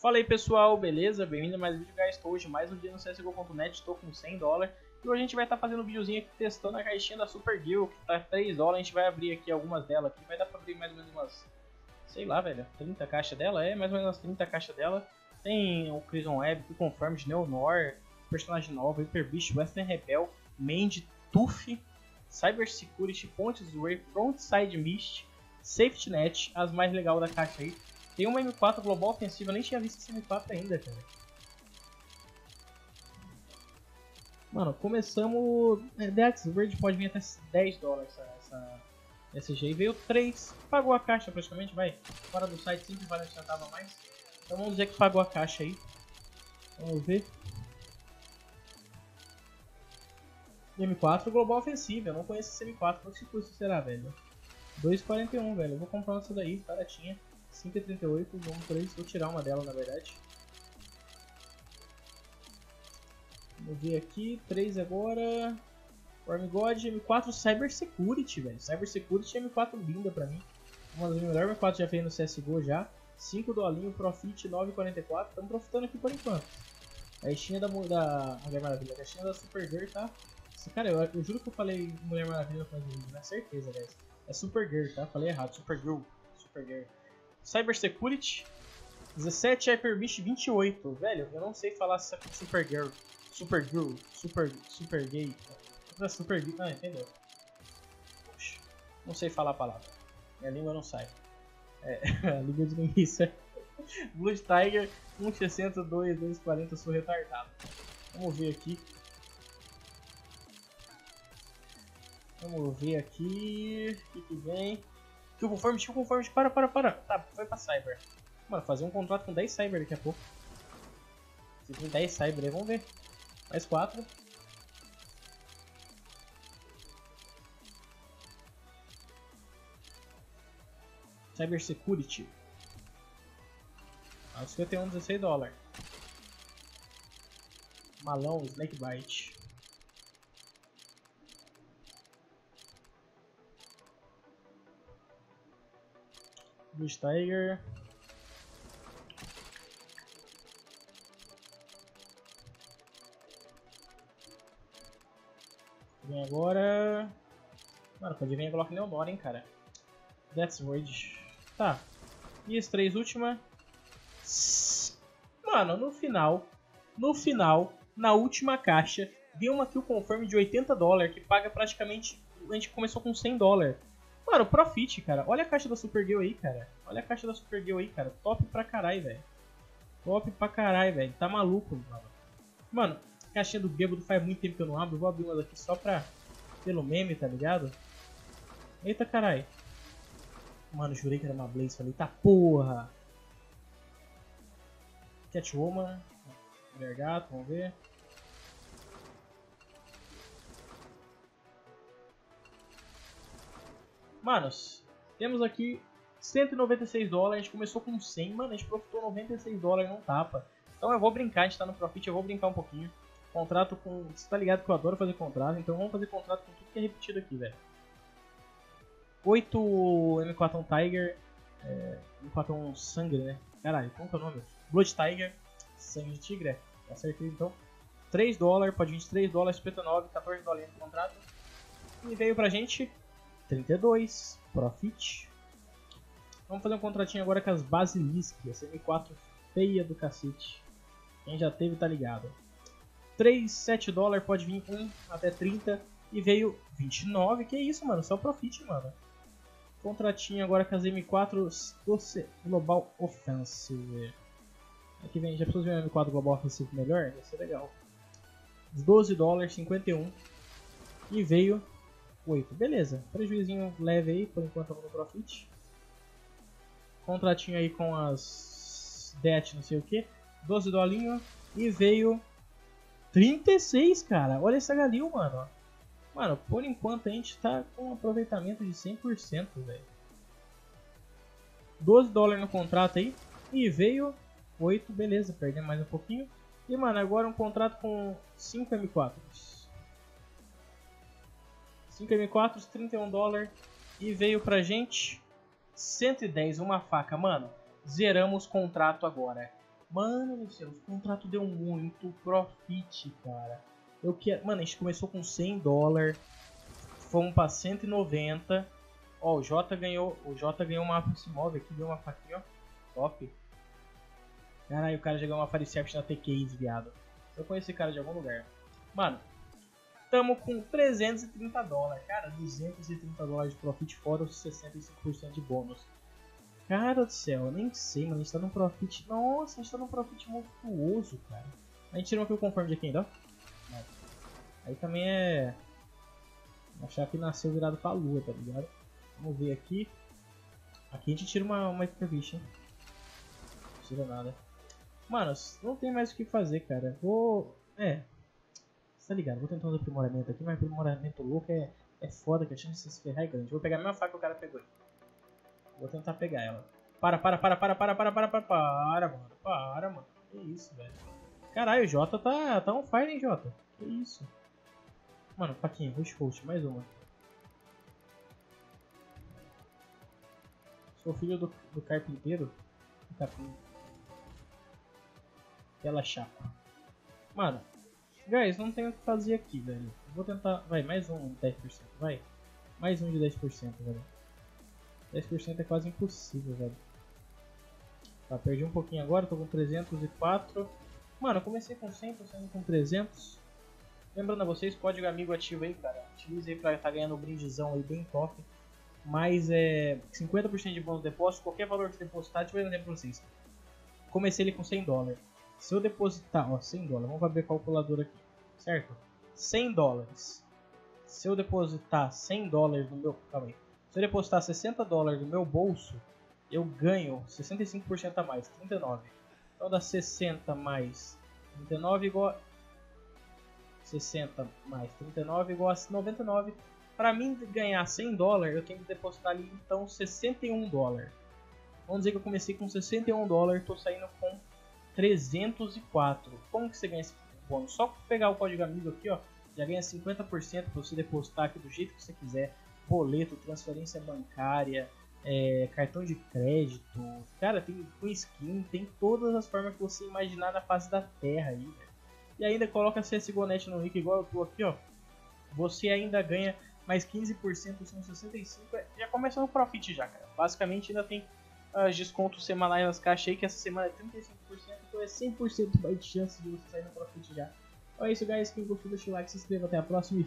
Fala aí pessoal, beleza? Bem-vindo a mais um vídeo, guys. Estou hoje mais um dia no CSGO.net, estou com 100 dólares. E hoje a gente vai estar tá fazendo um videozinho aqui testando a caixinha da Super Guild, que tá 3 dólares. A gente vai abrir aqui algumas delas aqui, vai dar pra abrir mais ou menos umas, sei lá, velho, 30 caixas dela? É, mais ou menos umas 30 caixas dela. Tem o Crimson Web, o Confirmed, Neonor, personagem nova, Hyper Beast, Western Rebel, Mend, Tuff, Cyber Security, Pontes Ray, Frontside Mist, Safety Net, as mais legais da caixa aí. Tem uma M4 Global Ofensiva, eu nem tinha visto essa M4 ainda, cara. Mano, começamos. É, Dex Verde pode vir até 10 dólares essa, essa SG. Veio 3, pagou a caixa praticamente, vai. Fora do site sempre vale já tava mais. Então vamos dizer que pagou a caixa aí. Vamos ver. M4 Global Ofensiva, eu não conheço esse M4, quanto que custa será, velho? 2,41, velho. Eu vou comprar essa daí, baratinha. 5,38, vamos por isso. Vou tirar uma dela, na verdade. Vamos ver aqui, 3 agora. Worm God, M4 Cyber Security, velho. Cyber Security é M4 linda pra mim. Uma das melhores M4 já veio no CSGO já. 5 dolinho, Profit 9,44. Estamos profitando aqui por enquanto. A caixinha da, da Mulher Maravilha, a caixinha da Supergirl tá. Cara, eu, eu, juro que eu falei Mulher Maravilha com vídeo, não é certeza, guys. É Supergirl, tá? Falei errado, Supergirl. Supergirl. Cyber Security 17, Hyper Beast 28. Velho, eu não sei falar Supergirl. Supergirl, Super, Super Gay. É super Gay. Ah, entendeu? Puxa, não sei falar a palavra. Minha língua não sai. É, a língua de linguiça. Blood Tiger 1,62, 2,40. Sou retardado. Vamos ver aqui. Vamos ver aqui. O que, que vem? Kill Conformity, Kill Conformity. Para, para, para. Tá, foi pra Cyber. Mano, fazer um contrato com 10 Cyber daqui a pouco. Se tem 10 Cyber aí, vamos ver. Mais 4. Cyber Security. Ah, 51, 16 dólares. Malão, Snakebite. Blue Tiger. Vem agora. Mano, pode vir a Glock Neonor, hein, cara. That's Void. Tá. E as três últimas. Mano, no final. No final, na última caixa, veio uma kill confirm de 80 dólares, que paga praticamente. A gente começou com 100 dólares. Mano, Profit, cara. Olha a caixa da Supergirl aí, cara. Olha a caixa da Supergirl aí, cara. Top pra caralho, velho. Top pra caralho, velho. Tá maluco, mano. Mano, caixinha do bêbado faz muito tempo que eu não abro. vou abrir uma daqui só pra... Pelo meme, tá ligado? Eita, caralho. Mano, jurei que era uma Blaze. Falei, tá porra. Catwoman. Mulher vamos ver. Manos, temos aqui 196 dólares, a gente começou com 100, mano, a gente profitou 96 dólares não tapa. Então eu vou brincar, a gente tá no profit, eu vou brincar um pouquinho. Contrato com... Você tá ligado que eu adoro fazer contrato, então vamos fazer contrato com tudo que é repetido aqui, velho. 8 M4 Tiger, é, M4 Sangue, né? Caralho, como que é o nome? Blood Tiger, Sangue de Tigre, é. Acertei então. 3 dólares, pode 23 dólares, 59, 14 dólares de contrato. E veio pra gente 32, Profit. Vamos fazer um contratinho agora com as Basilisk, essa M4 feia do cacete. Quem já teve tá ligado. 3, 7 dólares, pode vir 1 até 30 e veio 29, que isso mano, só Profit mano. Contratinho agora com as M4 Global Offensive. Aqui vem, já precisou ver um M4 Global Offensive melhor? Vai ser legal. 12 dólares, 51. E veio 8. Beleza, prejuízinho leve aí, por enquanto no profit. Contratinho aí com as Det, não sei o que. 12 dolinho e veio 36, cara. Olha essa galil, mano. Mano, por enquanto a gente tá com um aproveitamento de 100%, velho. 12 dólares no contrato aí. E veio 8, beleza, perdemos mais um pouquinho. E, mano, agora um contrato com 5 M4s. 5 M4, 31 dólares. E veio pra gente 110, uma faca. Mano, zeramos contrato agora. Mano do céu, o contrato deu muito profit, cara. Eu que... Mano, a gente começou com 100 dólares. Fomos pra 190. Ó, o Jota ganhou. O Jota ganhou uma move aqui, ganhou uma faquinha, ó. Top. Caralho, o cara já ganhou uma Faricept na T-Case, viado. Eu conheci esse cara de algum lugar. Mano, tamo com 330 dólares. Cara, 230 dólares de profit fora os 65% de bônus. Cara do céu, eu nem sei, mano. A gente tá num profit. Nossa, a gente tá num profit monstruoso, cara. A gente tirou aqui o conforme de quem, ó. Aí também é. Achar que nasceu virado pra lua, tá ligado? Vamos ver aqui. Aqui a gente tira uma, uma entrevista, hein? Não tira nada. Mano, não tem mais o que fazer, cara. Vou. É. Tá ligado? Vou tentar um aprimoramento aqui, mas aprimoramento louco é, é foda que a chance de se ferrar é grande. Vou pegar a mesma faca que o cara pegou. Vou tentar pegar ela. Para, para, para, para, para, para, para, para, para, mano. Para, mano. Que isso, velho. Caralho, o Jota tá, tá on fire, hein, Jota? Que isso. Mano, faquinha, rush host, mais uma. Sou filho do, do carpinteiro. Capim. Aquela chapa. Mano, guys, não tem o que fazer aqui, velho. Vou tentar. Vai, mais um 10%, vai. Mais um de 10%, velho. 10% é quase impossível, velho. Tá, perdi um pouquinho agora, tô com 304. Mano, eu comecei com 100, tô saindo com 300. Lembrando a vocês, código amigo ativo aí, cara. Utilize aí pra estar tá ganhando um brindezão aí bem top. Mais é 50% de bônus de depósito, qualquer valor que depositar, deixa eu ver pra vocês. Comecei ele com 100 dólares. Se eu depositar, ó, 100 dólares, vamos abrir a calculadora aqui, certo? 100 dólares. Se eu depositar 100 dólares no meu. Calma aí. Se eu depositar 60 dólares no meu bolso, eu ganho 65% a mais, 39. Então dá 60 mais 39 igual a 60 mais 39 igual a 99. Para mim ganhar 100 dólares, eu tenho que depositar ali então 61 dólares. Vamos dizer que eu comecei com 61 dólares, estou saindo com 304. Como que você ganha esse bônus? Só pegar o código amigo aqui, ó, já ganha 50% para você depositar aqui do jeito que você quiser. Boleto, transferência bancária, é, cartão de crédito. Cara, tem com skin, tem todas as formas que você imaginar na face da terra aí, E ainda coloca CSGO.net no link igual eu tô aqui, ó. Você ainda ganha mais 15%, são 65%. É, já começou o profit já, cara. Basicamente ainda tem uh, descontos semanais nas caixas aí, que essa semana é 35%, então é 100% mais de chance de você sair no profit já. Então é isso, guys. Quem gostou, deixa o like, se inscreva. Até a próxima e